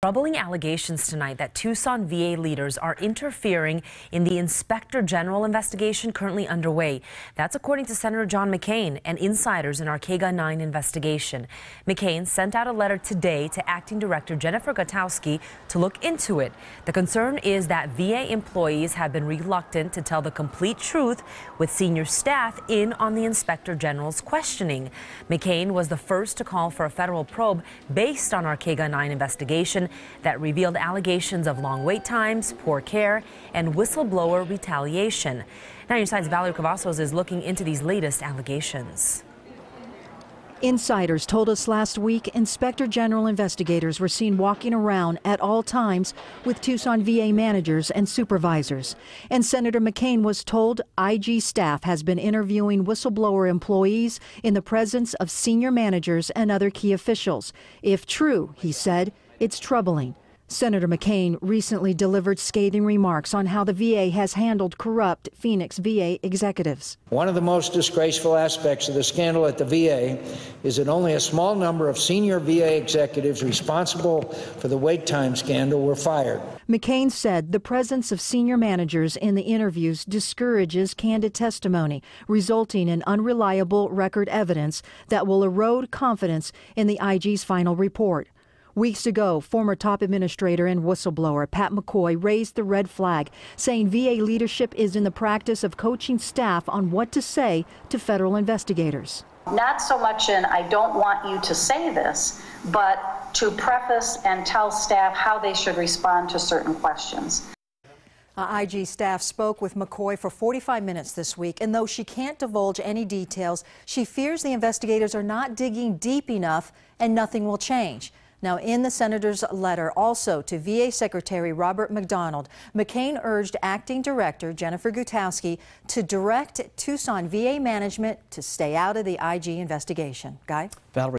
Troubling allegations tonight that Tucson VA leaders are interfering in the Inspector General investigation currently underway. That's according to Senator John McCain and insiders in our KGUN 9 investigation. McCain sent out a letter today to Acting Director Jennifer Gutowski to look into it. The concern is that VA employees have been reluctant to tell the complete truth with senior staff in on the Inspector General's questioning. McCain was the first to call for a federal probe based on our KGUN 9 that revealed allegations of long wait times, poor care, and whistleblower retaliation. Now, your side's Valerie Cavazos is looking into these latest allegations. Insiders told us last week Inspector General investigators were seen walking around at all times with Tucson VA managers and supervisors. And Senator McCain was told IG staff has been interviewing whistleblower employees in the presence of senior managers and other key officials. If true, he said, it's troubling. Senator McCain recently delivered scathing remarks on how the VA has handled corrupt Phoenix VA executives. One of the most disgraceful aspects of the scandal at the VA is that only a small number of senior VA executives responsible for the wait time scandal were fired. McCain said the presence of senior managers in the interviews discourages candid testimony, resulting in unreliable record evidence that will erode confidence in the IG's final report. Weeks ago, former top administrator and whistleblower Pat McCoy raised the red flag, saying VA leadership is in the practice of coaching staff on what to say to federal investigators. Not so much in, I don't want you to say this, but to preface and tell staff how they should respond to certain questions. Uh, IG staff spoke with McCoy for 45 minutes this week, and though she can't divulge any details, she fears the investigators are not digging deep enough and nothing will change. Now, in the senator's letter also to VA Secretary Robert McDonald, McCain urged Acting Director Jennifer Gutowski to direct Tucson VA management to stay out of the IG investigation. Guy? Valerie.